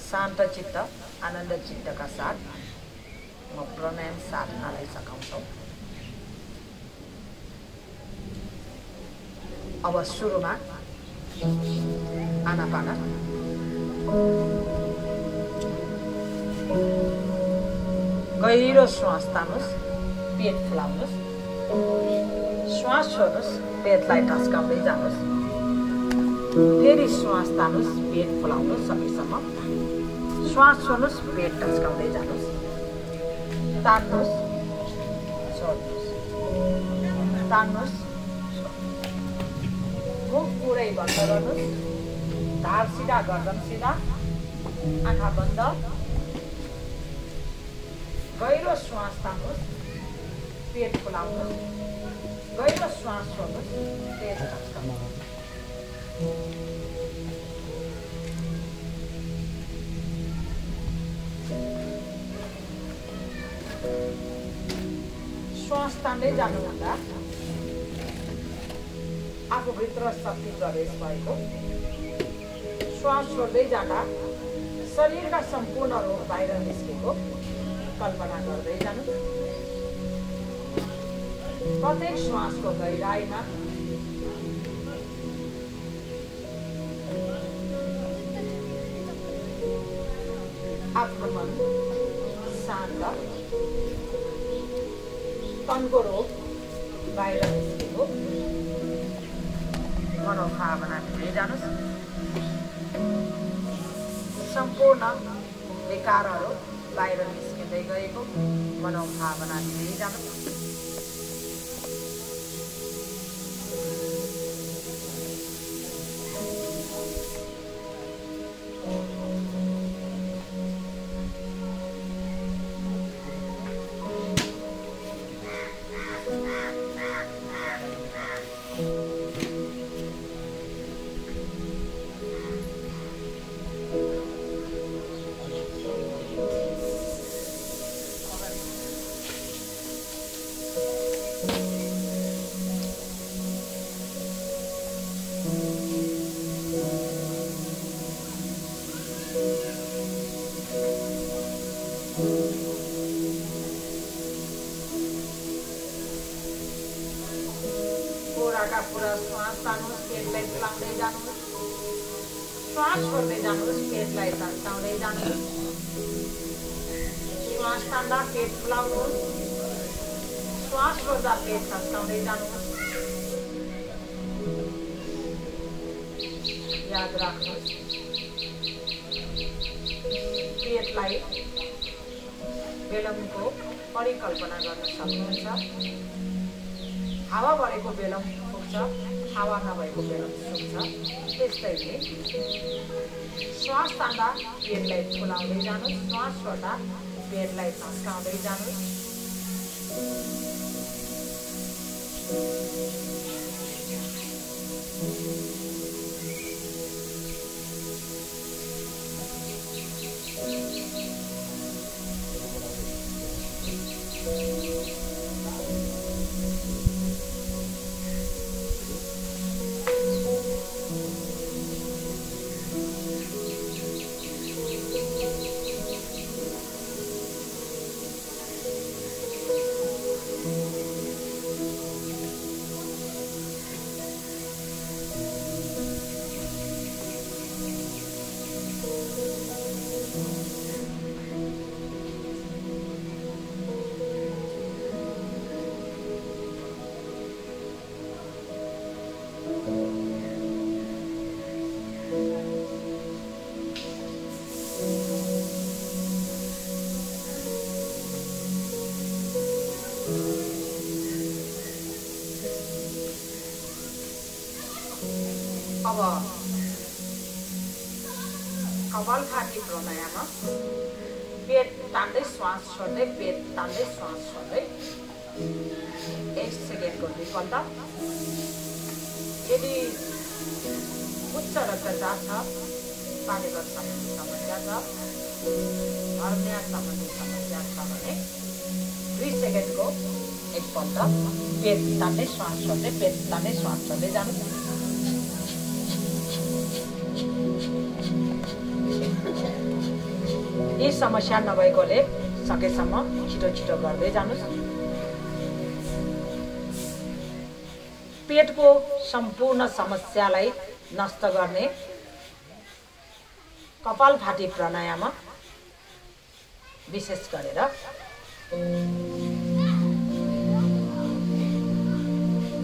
शान्त चित्त आनन्द चित्तका साथ म प्राणायाम साधनालाई सघाउँछौँ अब सुरुमा आनापाना गहिरो श्वास तान्नुहोस् पेट फुलाउनुहोस् श्वास छोड्नुहोस् पेटलाई टस्काउँदै जानुहोस् फेरि श्वास तान्नुहोस् पेट फुलाउनुहोस् सकेसम्म श्वास छोड्नुहोस् पेट टस्काउँदै जानुहोस् तान्नुहोस् छोड्नुहोस् तान्नुहोस् मुख पुरै बन्द गर्नुहोस् ढाड सिधा गर्दन सिधा। आँखा बन्द। गहिरो श्वास तान्नुहोस् पेट फुलाउनुहोस् गहिरो श्वास छोड्नुहोस् पेट टस्काउनुहोस् श्वास जानुभन्दा आफूभित्र शक्ति प्रवेश भएको श्वास छोड्दै जाँदा शरीरका सम्पूर्ण रोग बाहिर निस्केको कल्पना गर्दै जानु प्रत्येक श्वासको गहिराइमा मन शान्त तनको रोग निस्केको मनोभावना दिँदै जानुहोस् सम्पूर्ण विकारहरू बाहिर निस्किँदै गएको मनोभावना दिँदै जानुहोस् पुराका पुरा श्वास तान्नुहोस् पेटलाई फुलाउँदै जानुहोस् श्वास छोड्दै जानुहोस् पेटलाई तन्साउँदै जानुहोस् श्वास तान्दा पेट फुलाउनुहोस् श्वास छोड्दा पेट तन्साउँदै जानुहोस् याद राख्नुहोस् पेटलाई बेलमको परिकल्पना गर्न सक्नुहुन्छ। हावा भरेको बेलम पुग्छ हावा नभएको बेलम सुक्छ। त्यस्तैले श्वास तान्दा पेटलाई फुलाउँदै जानुहोस् श्वास छोड्दा पेटलाई तस्काउँदै जानुहोस्। अब कपालभाती प्राणायाम पेट तान्दै श्वास छोड्दै पेट तान्दै श्वास छोड्दै एक सेकेन्डको दुईपल्ट यदि उच्च रक्तचाप छ पानीको सम्बन्धी समस्या छ हर्निया सम्बन्धी समस्या छ भने दुई सेकेन्डको एकपल्ट पेट तान्दै श्वास छोड्दै पेट तान्दै श्वास छोड्दै जानु। यी समस्या नभएकोले सकेसम्म छिटो छिटो गर्दै जानुहोस्। पेटको सम्पूर्ण समस्यालाई नष्ट गर्ने कपाल फाटी प्राणायाम विशेष गरेर।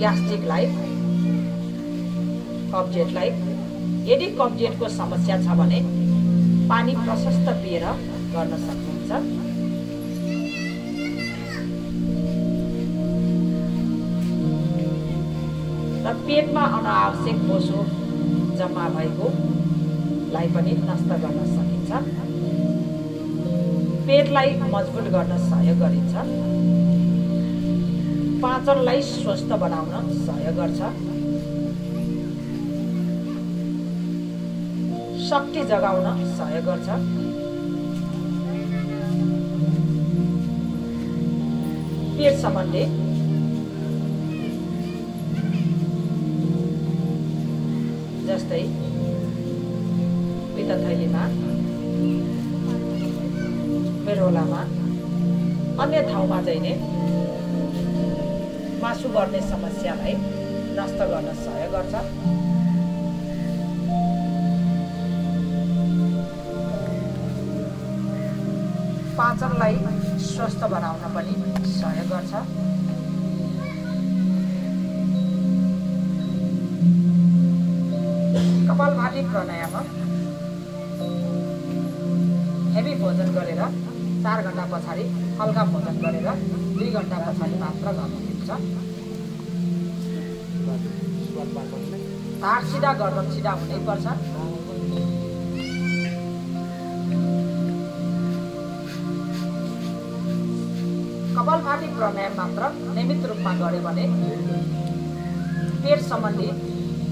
ग्यास्ट्रिकलाई कब्जियतलाई यदि कब्जियतको समस्या छ भने पानी प्रशस्त पिएर गर्न सक्नुहुन्छ र पेटमा अनावश्यक बोसो जम्मा भएकोलाई पनि नष्ट गर्न सकिन्छ। पेटलाई मजबुत गर्न सहयोग गरिन्छ। पाचनलाई स्वस्थ बनाउन सहयोग गर्छ। शक्ति जगाउन सहयोग गर्छ। पेट सम्बन्धी। जस्तै पित्तथैलीमा बेरोलामा अन्य ठाउँमा चाहिँ नै मासु गर्ने समस्यालाई नष्ट गर्न सहयोग गर्छ। पाचनलाई स्वस्थ बनाउन पनि सहयोग गर्छ। कपालभाती प्राणायाम हेभी भोजन गरेर चार घन्टा पछाडि हल्का भोजन गरेर दुई घन्टा पछाडि मात्र गर्नु मिल्छ ढाड सिधा गर्दन सिधा हुनैपर्छ कपालभाती प्राणायाम मात्र नियमित रूपमा गऱ्यो भने पेट सम्बन्धी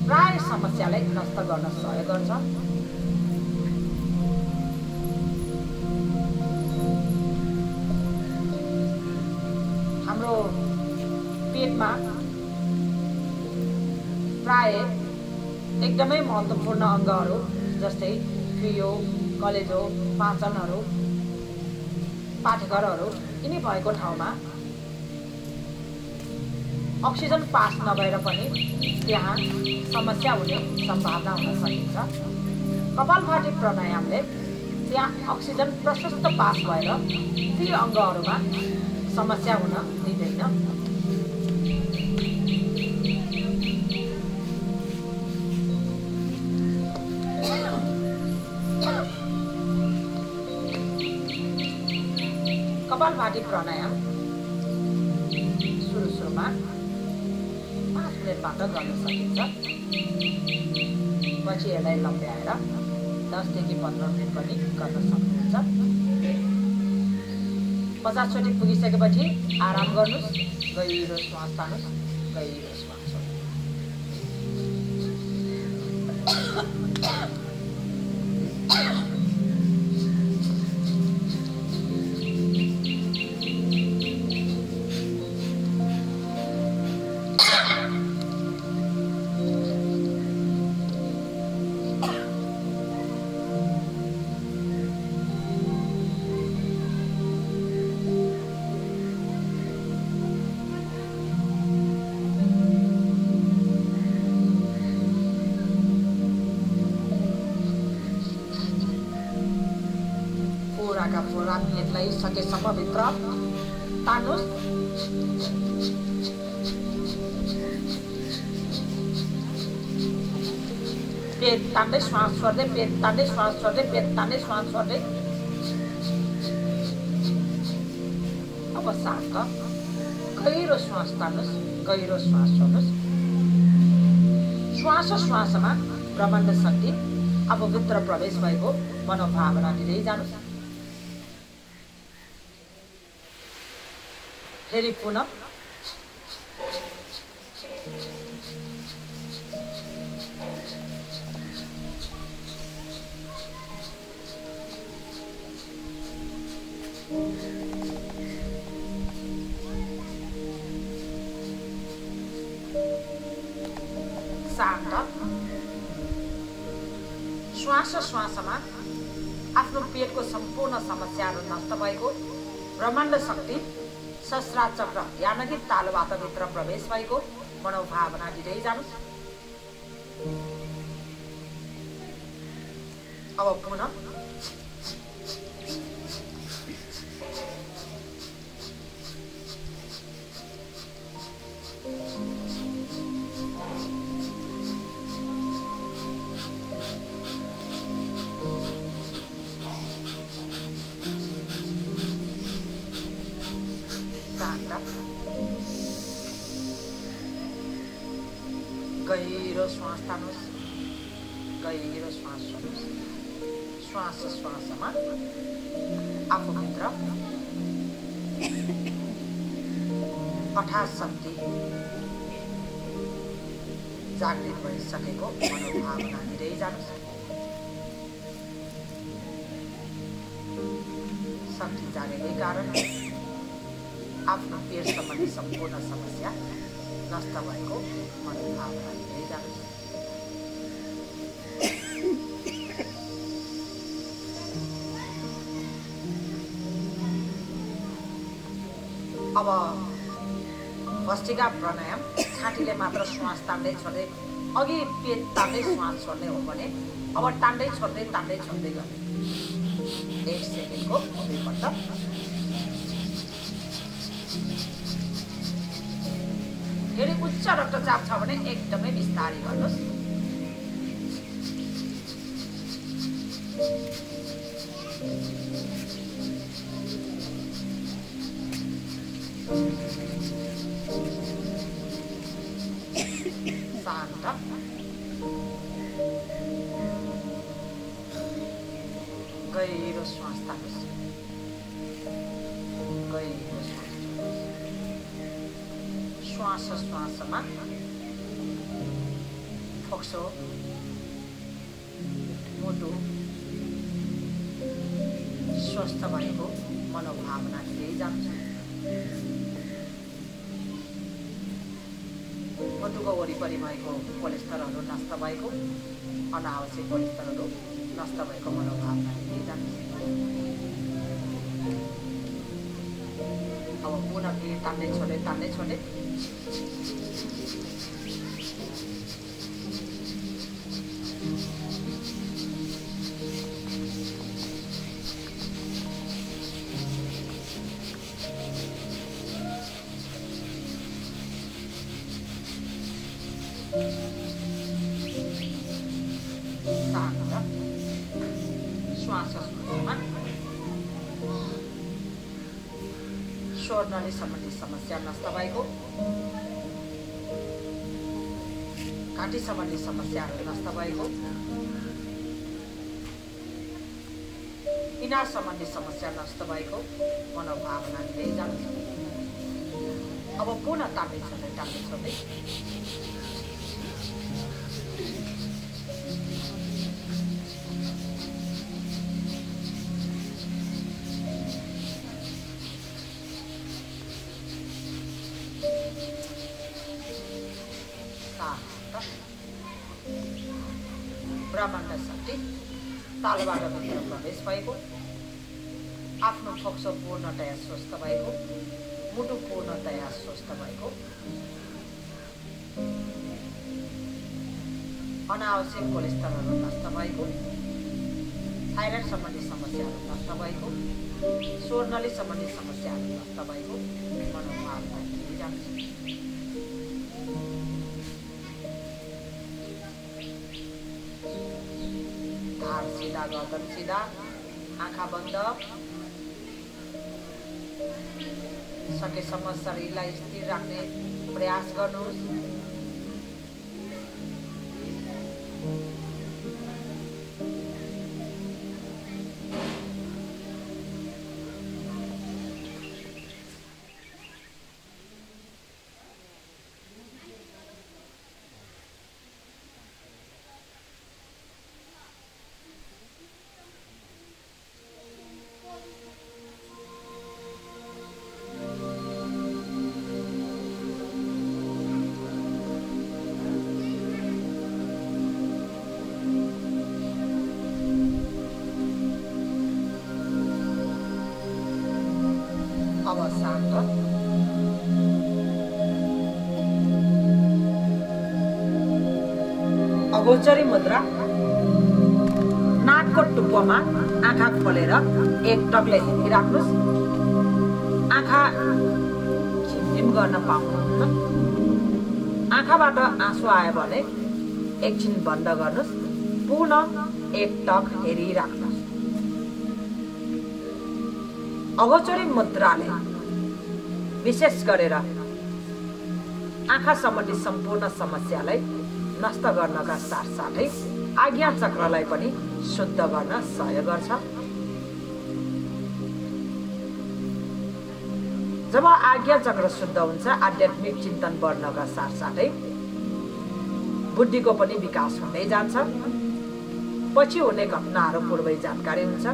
प्राय समस्यालाई नष्ट गर्न सहयोग गर्छ। हाम्रो पेटमा प्राय एकदमै महत्त्वपूर्ण अङ्गहरू जस्तै फियो कलेजो पाचनहरू पाठेघरहरू यिनी भएको ठाउँमा अक्सिजन पास नभएर पनि त्यहाँ समस्या हुने सम्भावना हुन सकिन्छ। कपालभाती प्राणायामले त्यहाँ अक्सिजन प्रशस्त पास भएर ती अङ्गहरूमा समस्या हुन दिँदैन। कपालभाती प्राणायाम सुरु सुरुमा पाँच मिनटबाट गर्न सकिन्छ पछि यसलाई लम्ब्याएर दसदेखि पन्ध्र मिनट पनि गर्न सक्नुहुन्छ पचासचोटि पुगिसकेपछि आराम गर्नुहोस् गहिरो श्वास तान्नुहोस् गहिरो पुराका पुरा पेटलाई सकेसम्म भित्र तान्नुहोस् पेट तान्दै श्वास छोड्दै पेट तान्दै श्वास छोड्दै पेट तान्दै श्वास छोड्दै। अब शान्त गहिरो श्वास तान्नुहोस् गहिरो श्वास छोड्नुहोस् श्वास श्वासमा ब्रह्माण्ड शक्ति अब भित्र प्रवेश भएको मनोभावना दिँदै जानुहोस् फेरि पुनः श्वास श्वासमा आफ्नो पेटको सम्पूर्ण समस्याहरू नष्ट भएको ब्रह्माण्ड शक्ति शस्त्रा चक्र यानकी तालबाट भित्र प्रवेश भएको मनोभावना दिँदै जानुहोस् अब पुनः। गहिरो श्वास तान्नुहोस् गहिरो श्वास छोड्नुहोस् श्वास श्वासमा आफूभित्र हठात शक्ति जागृत भइसकेको मनोभावना दिँदै जानुहोस् शक्ति जागेकै कारण आफ्नो पेट सम्बन्धी सम्पूर्ण समस्या नष्ट भएको मनोभावना अब भस्टिका प्राणायाम छातीले मात्र श्वास तान्दै छोड्दै अघि पेट तान्दै श्वास छोड्ने हो भने अब तान्दै छोड्दै तान्दै छोड्दै गर्ने। एक सेकेन्डको दुईपल्ट रक्तचाप छ भने एकदमै बिस्तारै गर्नुहोस्। गहिरो श्वास गहिरो श्वास। श्वास श्वासमा फोक्सो मुटु स्वस्थ भएको मनोभावना दिँदै जान्छ मुटुको वरिपरि भएको कोलेस्ट्रलहरू नष्ट भएको अनावश्यक कोलेस्ट्रलहरू नष्ट भएको मनोभावना दिँदै जान्छ पुनः फेरि तान्दै छोड्दै तान्दै छोड्दै शान्त स्वर्णले सम्बन्धी समस्या नष्ट भएको। घाँटी सम्बन्धी समस्याहरू नष्ट भएको। इनार सम्बन्धी समस्या नष्ट भएको। मनोभावना दिँदै जान्छ। अब पुनः तान्दै छोड्दै तान्दै छोड्दै ब्रह्माण्ड शक्ति तालबाट भित्र प्रवेश भएको आफ्नो फोक्सो पूर्णतया स्वस्थ भएको मुटु पूर्णतया स्वस्थ भएको अनावश्यक कोलेस्ट्रलहरू नष्ट भएको थाइरोइड सम्बन्धी समस्याहरू नष्ट भएको स्वर्णले सम्बन्धी समस्याहरू नष्ट भएको जान्छ सिधा गर्दन सिधा आँखा बन्द सकेसम्म शरीरलाई स्थिर राख्ने प्रयास गर्नुहोस् अगोचरी मुद्रा नाकको टुप्पोमा आँखा खोलेर एक टकले हेरिराख्नुहोस् आँखा झिमझिम गर्न पाउनुहुन्छ आँखाबाट आँसु आयो भने एकछिन बन्द गर्नुहोस् पुनः एक टक हेरिराख्नुहोस् अगोचरी मुद्राले विशेष गरेर आँखा सम्बन्धी सम्पूर्ण समस्यालाई नष्ट गर्नका साथसाथै आज्ञा चक्रलाई पनि शुद्ध गर्न सहयोग गर्छ। जब आज्ञा चक्र शुद्ध हुन्छ आध्यात्मिक चिन्तन बढ्नका साथसाथै बुद्धिको पनि विकास हुँदै जान्छ। पछि हुने घटनाहरू पूर्वै जानकारी हुन्छ।